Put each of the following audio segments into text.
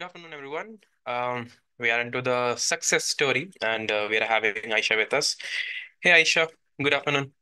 Good afternoon, everyone. Um, we are into the success story, and uh, we are having Ayesha with us. Hey, Ayesha. Good afternoon.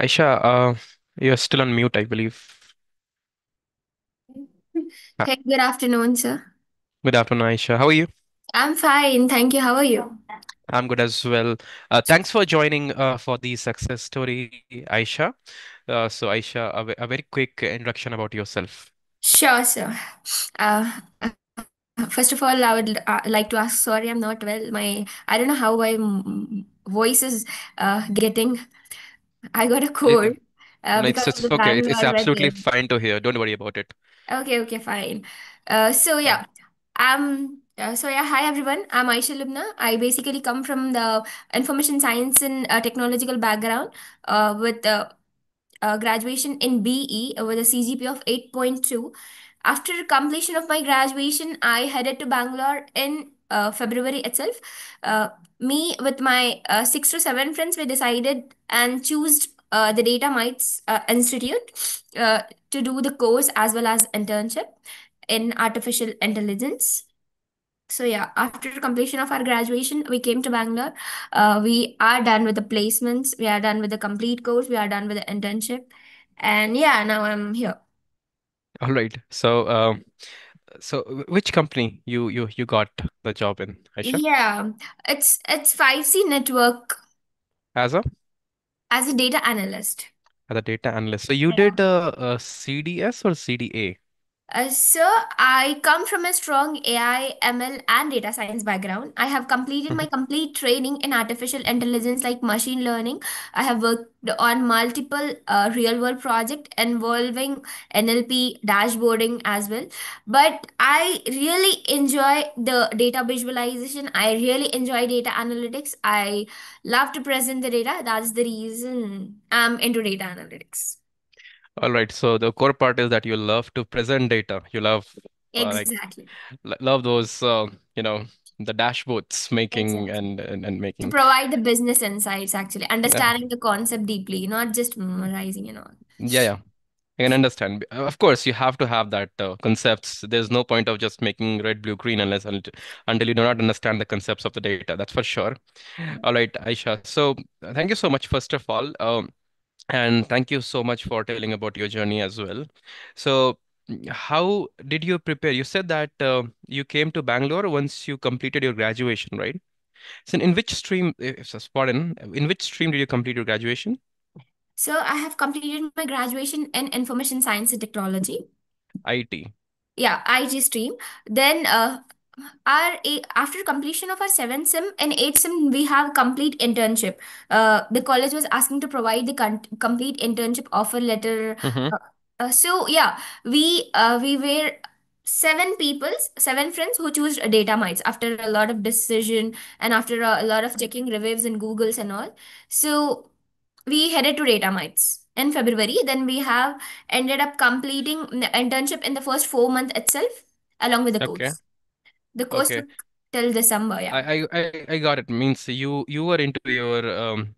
Ayesha, uh, you're still on mute, I believe. Uh, Hey, good afternoon, sir. Good afternoon, Ayesha. How are you? I'm fine, thank you. How are you? I'm good as well. Uh, thanks for joining uh, for the success story, Ayesha. Uh, so, Ayesha, a, ve- a very quick introduction about yourself. Sure, sir. Uh, uh, first of all, I would uh, like to ask sorry, I'm not well. My I don't know how my voice is uh, getting. I got a It, cold uh, no, because it's, of it's the okay. It's, it's Bangalore absolutely weather. fine to hear. Don't worry about it. Okay, okay, fine. Uh, so yeah, um, uh, so yeah, hi everyone. I'm Ayesha Lubna. I basically come from the information science and uh, technological background uh, with uh, uh, graduation in BE with a CGPA of 8.2. After completion of my graduation, I headed to Bangalore in uh, February itself. Uh, me with my uh, six to seven friends, we decided and choose uh, the DataMites uh, Institute uh, to do the course as well as internship in artificial intelligence. So yeah, after completion of our graduation, we came to Bangalore. Uh, we are done with the placements. We are done with the complete course. We are done with the internship, and yeah, now I'm here. all right. So, um, so which company you you you got the job in, Ayesha? Yeah, it's it's 5C network As a as a data analyst. as a data analyst. So you Yeah. did uh, a CDS or CDA? Uh, so I come from a strong AI, ML, and data science background. I have completed my Mhm. complete training in artificial intelligence, like machine learning. I have worked on multiple uh, real-world projects involving NLP dashboarding as well. But I really enjoy the data visualization. I really enjoy data analytics. I love to present the data. That's the reason I'm into data analytics. All right. So the core part is that you love to present data. You love uh, like Exactly. lo- love those uh, you know the dashboards making Exactly. and and, and to making. provide the business insights actually Yeah, understanding the concept deeply not just memorizing and all yeah, yeah. I can understand. Of course, you have to have that uh, concepts. There's no point of just making red, blue, green unless until, you do not understand the concepts of the data. That's for sure. All right, Ayesha. So thank you so much, first of all. Um, And thank you so much for telling about your journey as well. So, how did you prepare? You said that uh, you came to Bangalore once you completed your graduation, right? So, in which stream, if, so, pardon, in which stream did you complete your graduation? so i have completed my graduation in information science and technology IT. yeah ig stream then uh, our a- after completion of our seventh sim and eighth sim we have complete internship. Uh, the college was asking to provide the con- complete internship offer letter. Mm-hmm. uh, uh, so yeah we uh, we were seven people seven friends who chose DataMites after a lot of decision and after a, a lot of checking reviews and googles and all. So we headed to DataMites in february. Then we have ended up completing the internship in the first four months itself along with the Okay. course the course Okay. took till December, yeah. I, I, I got it. Means you you were into your um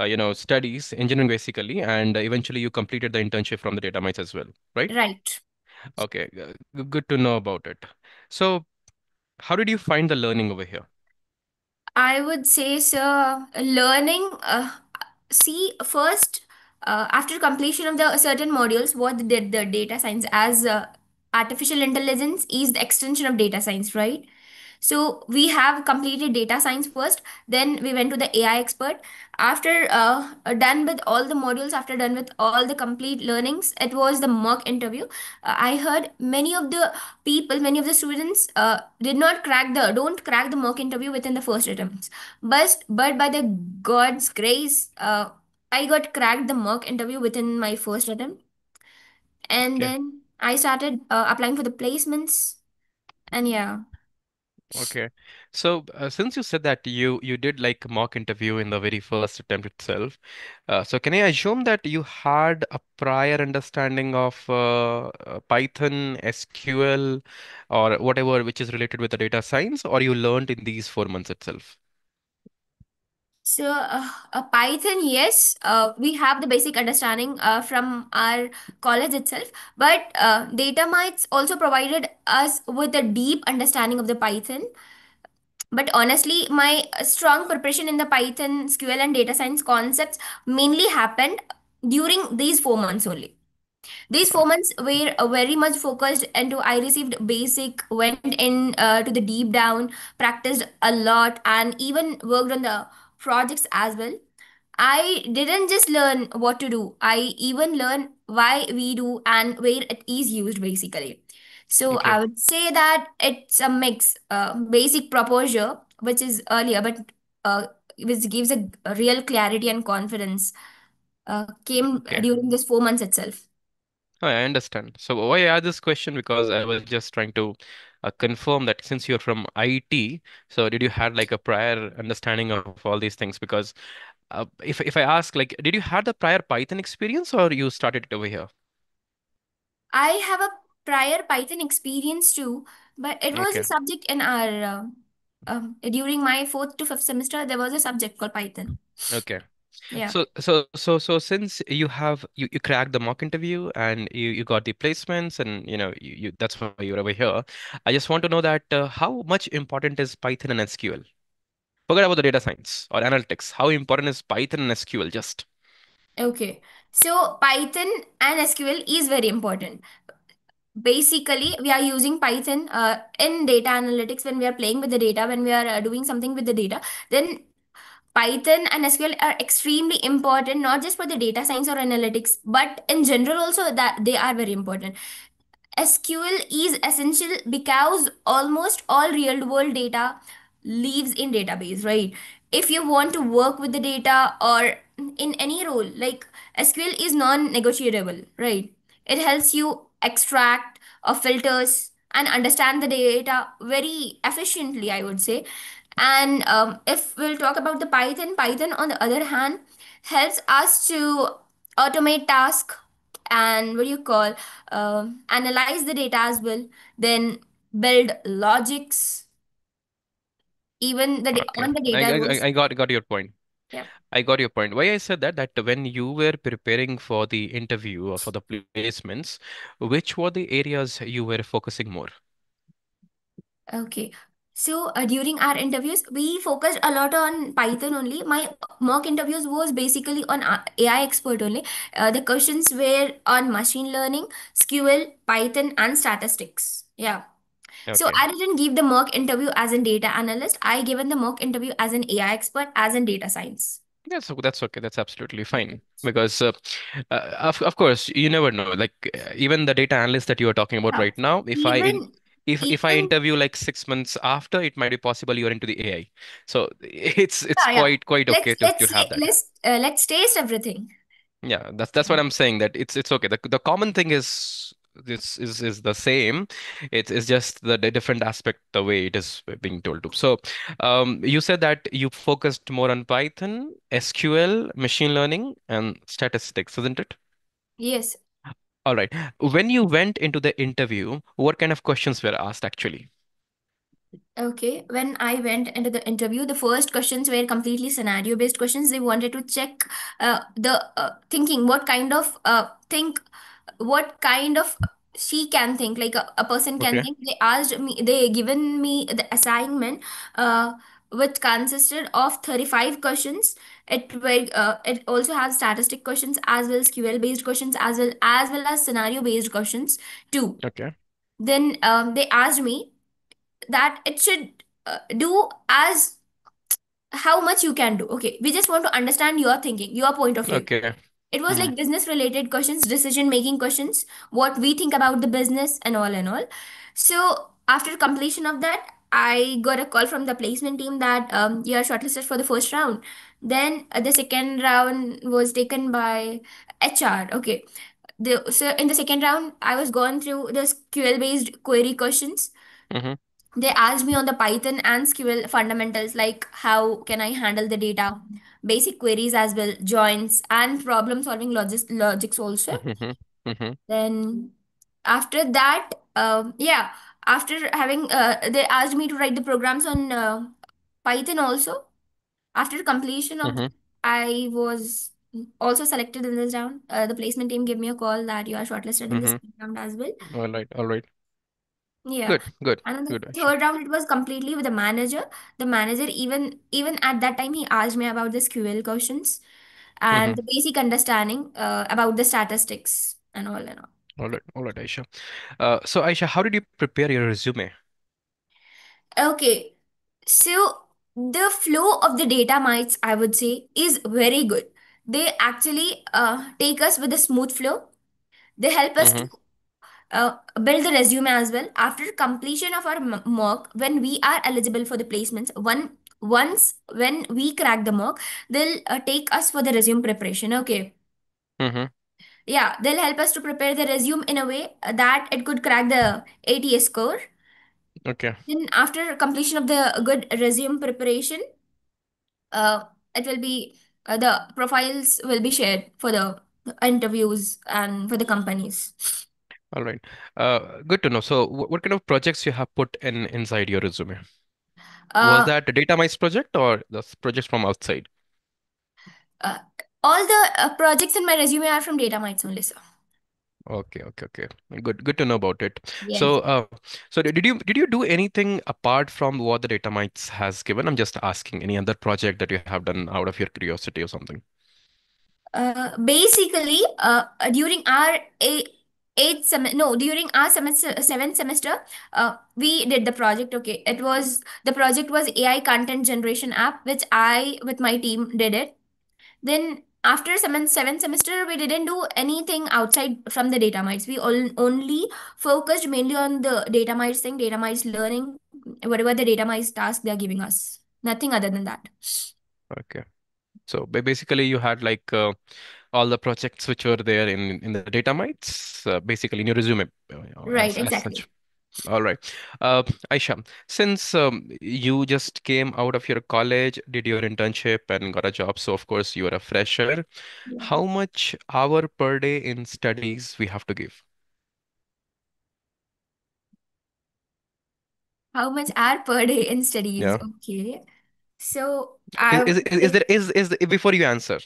uh, you know studies, engineering basically, and eventually you completed the internship from the DataMites as well, right? Right. Okay. Good to know about it. So, how did you find the learning over here? I would say, sir, learning, uh, see, first, uh, after completion of the certain modules, what did the data science as uh, artificial intelligence is the extension of data science, right? So we have completed data science first, then we went to the AI expert. After uh, done with all the modules, after done with all the complete learnings, it was the mock interview. Uh, I heard many of the people, many of the students uh, did not crack the, don't crack the mock interview within the first attempts. But, but by the God's grace, uh, I got cracked the mock interview within my first attempt. And Okay. then I started uh, applying for the placements. And yeah. Okay. So, uh, since you said that you you did like mock interview in the very first attempt itself, uh, so can I assume that you had a prior understanding of uh, uh, Python, SQL, or whatever which is related with the data science, or you learned in these four months itself? So, uh, uh, Python, yes, uh, we have the basic understanding uh, from our college itself, but uh, DataMites also provided us with a deep understanding of the Python. But honestly, my strong preparation in the Python, SQL, and data science concepts mainly happened during these four months only. These four months were very much focused into I received basic, went in uh, to the deep down, practiced a lot, and even worked on the projects as well. I didn't just learn what to do. I even learn why we do and where it is used basically. So Okay. I would say that it's a mix, uh, basic proposure, which is earlier, but uh, which gives a, a real clarity and confidence, uh, came Okay. during this four months itself. Oh, I understand. So why I asked this question because I was just trying to uh, confirm that since you're from IT, so did you had like a prior understanding of all these things? Because uh, if if I ask like, did you had the prior Python experience or you started it over here? I have a prior Python experience too, but it was a subject in our uh, um, during my fourth to fifth semester. There was a subject called Python. Okay. Yeah. So so so so since you have you, you cracked the mock interview and you, you got the placements and you know you, you that's why you're over here. I just want to know that uh, how much important is Python and SQL? Forget about the data science or analytics. How important is Python and SQL just? Okay. So Python and SQL is very important. Basically, we are using Python uh, in data analytics when we are playing with the data, when we are uh, doing something with the data. Then Python and SQL are extremely important, not just for the data science or analytics, but in general also that they are very important. SQL is essential because almost all real world data lives in database, right? If you want to work with the data or in any role, like SQL is non-negotiable, right? It helps you extract or filters and understand the data very efficiently, I would say. And um, if we'll talk about the Python, Python on the other hand helps us to automate tasks and what do you call um, analyze the data as well then build logics even the Okay, on the data I I I got got your point. yeah I got your point. Why I said that that when you were preparing for the interview or for the placements, which were the areas you were focusing more? okay so uh, during our interviews we focused a lot on python only my mock interviews was basically on uh, ai expert only uh, the questions were on machine learning sql python and statistics yeah Okay. so i didn't give the mock interview as a data analyst i given the mock interview as an ai expert as in data science That's that's okay. That's absolutely fine because uh, uh, of of course you never know. Like uh, even the data analyst that you are talking about Yeah. right now, if I in Even if if I interview like six months after, it might be possible you're into the AI. So it's it's yeah, quite quite okay Let's to to let's have that. let's uh, let's taste everything. Yeah, that's that's what I'm saying. That it's it's okay. The the common thing is this is is the same. It's it's just the, the different aspect the way it is being told to. So, um, you said that you focused more on Python, SQL, machine learning, and statistics, isn't it? Yes. All right. When you went into the interview, what kind of questions were asked actually? Okay. When I went into the interview, the first questions were completely scenario based questions. They wanted to check uh, the uh, thinking, what kind of uh, think, what kind of she can think, like a, a person can Okay. think. They asked me, they given me the assignment, uh, which consisted of 35 questions. It were, uh, it also has statistic questions as well as QL based questions as well as well as scenario based questions too. Okay. Then um, they asked me that it should uh, do as how much you can do. Okay, we just want to understand your thinking, your point of view. Okay. It was hmm like business related questions, decision making questions, what we think about the business and all and all. So after completion of that, I got a call from the placement team that um, you are shortlisted for the first round. Then uh, the second round was taken by HR. Okay. The, so in the second round, I was going through the SQL based query questions hmm they asked me on the Python and SQL fundamentals like how can I handle the data, basic queries as well, joins and problem solving logics, logics also. hmm hmm Then after that, um, yeah, after having uh, they asked me to write the programs on uh, Python also. After completion of, Mm-hmm. I was also selected in this round. Uh, the placement team gave me a call that you are shortlisted in this Mm-hmm. round as well. All right. All right. Yeah. Good. Good. And on the Good, third round, it was completely with the manager. The manager, even even at that time, he asked me about the SQL questions and Mm-hmm. the basic understanding uh, about the statistics and all and all. All right. All right, Ayesha. Uh, so Ayesha, how did you prepare your resume? Okay, so the flow of the DataMites, I would say, is very good. They actually uh, take us with a smooth flow. They help us to Mm-hmm. uh, build the resume as well. After completion of our m- mock, when we are eligible for the placements, one once when we crack the mock, they'll uh, take us for the resume preparation. Okay, Mm-hmm. Yeah, they'll help us to prepare the resume in a way that it could crack the ATS score. Okay. Then after completion of the good resume preparation uh, it will be uh, the profiles will be shared for the interviews and for the companies. All right. Uh, good to know. So, wh- what kind of projects you have put in inside your resume? Was Uh, that a DataMites project or the s- projects from outside? uh, all the uh, projects in my resume are from DataMites only, sir. Okay, okay, okay. Good, good to know about it. Yes. So, uh, so did you did you do anything apart from what the DataMites has given? I'm just asking any other project that you have done out of your curiosity or something. Uh, basically, uh, during our eighth sem no during our semester seventh semester, uh, we did the project. Okay, it was the project was AI content generation app, which I with my team did it. Then after seven, seventh semester, we didn't do anything outside from the DataMites. We all, only focused mainly on the DataMites thing, DataMites learning, whatever the DataMites task they're giving us. Nothing other than that. Okay. So basically, you had like uh, all the projects which were there in in the DataMites, uh, basically in your resume uh, Right, as as exactly. All right. Uh, Ayesha, since um, you just came out of your college, did your internship and got a job, so of course you are a fresher. Yeah. How much hour per day in studies we have to give? How much hour per day in studies? Yeah. Okay. So Is I is is say, there is is before you answer,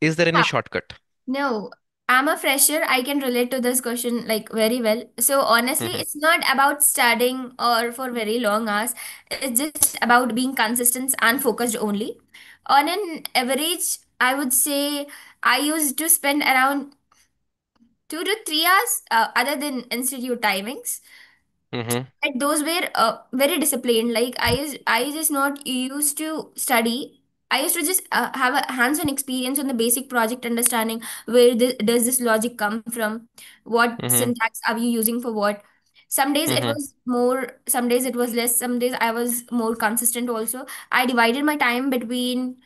is there any shortcut? No, I'm a fresher. I can relate to this question like very well. So honestly, Mm-hmm. it's not about studying or for very long hours. It's just about being consistent and focused only. On an average, I would say I used to spend around two to three hours, uh, other than institute timings like those were uh, very disciplined like i is i just not used to study i used to just uh, have a hands-on experience on the basic project understanding where this, does this logic come from what Mm-hmm. syntax are you using for what some days it Mm-hmm. was more some days it was less some days i was more consistent also i divided my time between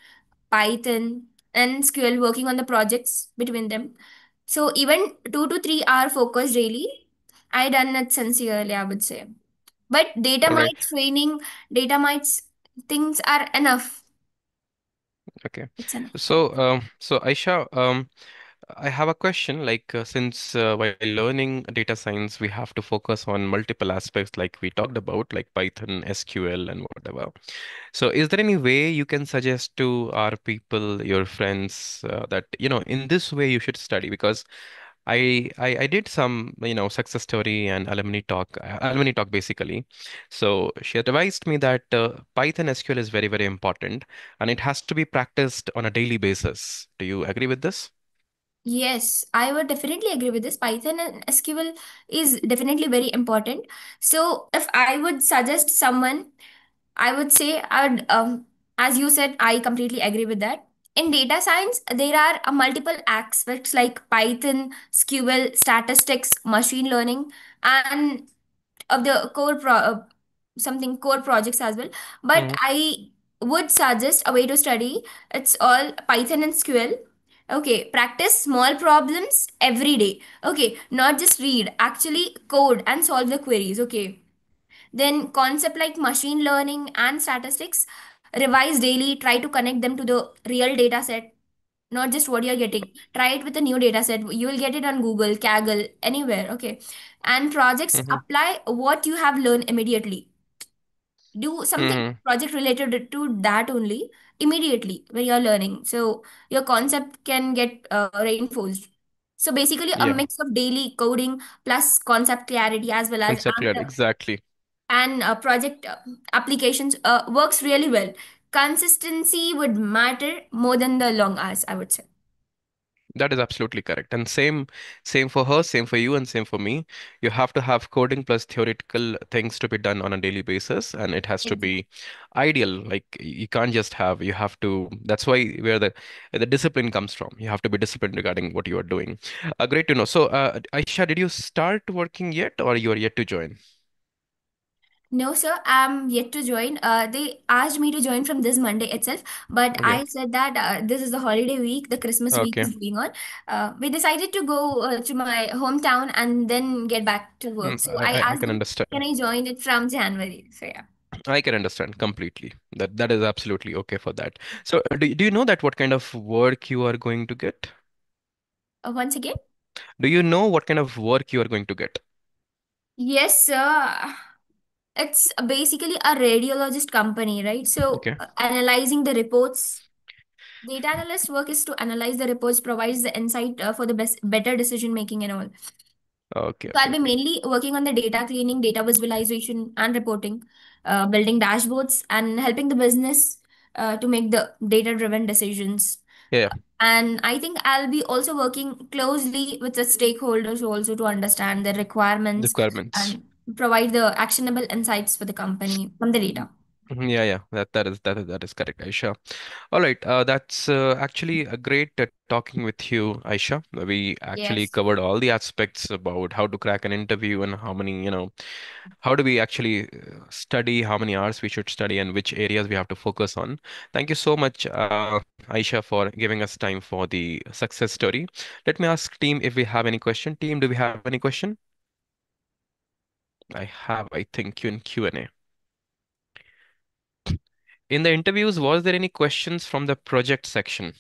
python and sql working on the projects between them so even 2 to 3 hour focus daily i done it sincerely i would say but data right. mites training, DataMites things are enough. Okay. It's enough. So, um, so Ayesha, um, I have a question. Like, uh, since uh, while learning data science, we have to focus on multiple aspects, like we talked about, like Python, SQL, and whatever. So, is there any way you can suggest to our people, your friends, uh, that, you know, in this way you should study? Because I, I I did some, you know, success story and alumni talk, alumni talk basically. So she advised me that uh, Python SQL is very, very important and it has to be practiced on a daily basis. Do you agree with this? Yes, I would definitely agree with this. Python and SQL is definitely very important. So if I would suggest someone, I would say I would um as you said, I completely agree with that. In data science, there are uh, multiple aspects like Python, SQL, statistics, machine learning, and of the core pro uh, something core projects as well. But Mm-hmm. i would suggest a way to study it's all python and sql okay practice small problems every day. Okay not just read actually code and solve the queries okay. Then concept like machine learning and statistics revise daily try to connect them to the real data set not just what you're getting. Try it with a new data set. You will get it on Google, Kaggle, anywhere. Okay. And projects Mm-hmm. apply what you have learned immediately. do something hmm project related to that only immediately when you're learning so your concept can get uh, reinforced so basically a Yeah, mix of daily coding plus concept clarity as well as concept and, clear. uh, Exactly. And uh, project uh, applications uh, works really well consistency would matter more than the long hours i would say That is absolutely correct. And same, same for her, same for you, and same for me. You have to have coding plus theoretical things to be done on a daily basis, and it has to be ideal. Like you can't just have. You have to. That's why where the the discipline comes from. You have to be disciplined regarding what you are doing. Uh, great to know. So, uh, Ayesha, did you start working yet, or you are yet to join? No, sir, I'm yet to join. Uh, they asked me to join from this Monday itself, but Okay. I said that uh, this is the holiday week, the Christmas week Okay. is going on. Uh, we decided to go uh, to my hometown and then get back to work. Mm, So I I, I I asked can them, can understand. I join it from January? So yeah. I can understand completely. That that is absolutely okay for that. So, uh, do, do you know that what kind of work you are going to get? Uh, once again, Do you know what kind of work you are going to get? yes, sir. It's basically a radiologist company, right? So Okay. uh, analyzing the reports. Data analyst work is to analyze the reports, provides the insight uh, for the best, better decision making and all. Okay, So I'll be mainly working on the data cleaning, data visualization, and reporting, uh, building dashboards, and helping the business uh, to make the data-driven decisions. Yeah, yeah. And I think I'll be also working closely with the stakeholders also to understand their requirements Requirements. and provide the actionable insights for the company from the data. mhm, Yeah, yeah. That that is that is that is correct, Ayesha. All right. Uh, that's uh, actually a great uh, talking with you, Ayesha. We actually Yes. covered all the aspects about how to crack an interview and how many, you know, how do we actually uh, study, how many hours we should study, and which areas we have to focus on. Thank you so much, uh, Ayesha, for giving us time for the success story. Let me ask team if we have any question. Team, do we have any question? I have, I think, you in Q&A. In the interviews, was there any questions from the project section?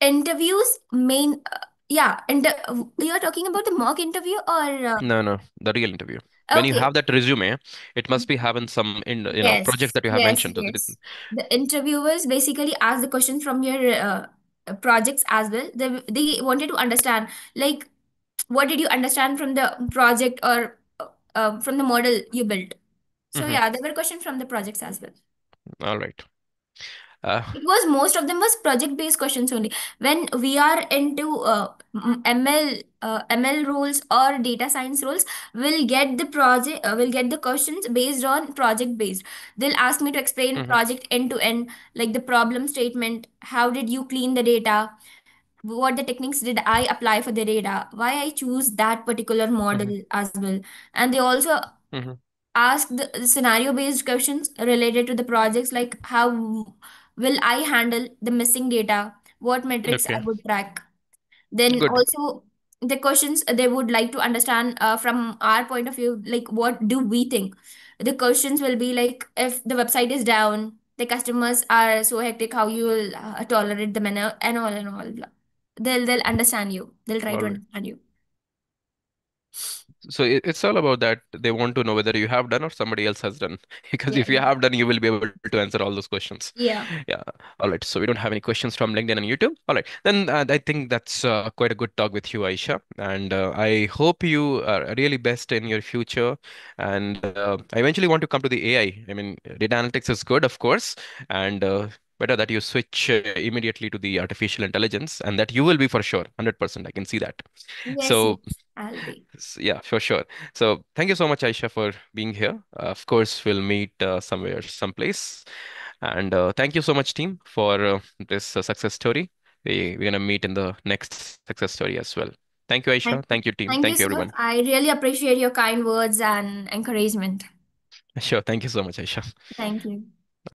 Interviews, main, uh, yeah. Inter you're talking about the mock interview or uh, No, no, the real interview. When you have that resume, it must be having some in, you know, projects that you have yes, mentioned. So the- yes. The interviewers basically asked the questions from your uh, projects as well. They they wanted to understand like what did you understand from the project or uh, from the model you built. So Mhm. yeah, there were questions from the projects as well. All right. Uh, It was most of them was project based questions only. When we are into uh, ML uh, ML roles or data science roles, we'll get the project uh, we'll get the questions based on project based. They'll ask me to explain mhm, project end to end, like the problem statement, how did you clean the data, what the techniques did I apply for the data, why I choose that particular model as well. And they also mhm. ask the scenario based questions related to the projects like how will i handle the missing data? What metrics i would track? Then Good. also the questions they would like to understand uh, from our point of view like what do we think? The questions will be like if the website is down the customers are so hectic how you will uh, tolerate them and, all- and all and all they'll they'll understand you they'll try All to right. understand you So it, it's all about that. They want to know whether you have done or somebody else has done. Because yeah if you have done, you will be able to answer all those questions. yeah Yeah. All right. So we don't have any questions from LinkedIn and YouTube. All right. Then uh, I think that's uh, quite a good talk with you, Ayesha. And uh, I hope you are really best in your future. And uh, I eventually want to come to the AI. I I mean, data analytics is good, of course, and uh, better that you switch uh, immediately to the artificial intelligence, and that you will be for sure, 100%. I can see that. yes So i'll be Yeah, for sure. So thank you so much, Ayesha, for being here. Uh, of course, we'll meet uh, somewhere, someplace. And uh, thank you so much, team, for uh, this uh, success story. We, we're gonna meet in the next success story as well. Thank you, Ayesha. you. Thank you, team. Thank you, Thank you, sir. everyone. I really appreciate your kind words and encouragement. Sure. Thank you so much, Ayesha. Thank you.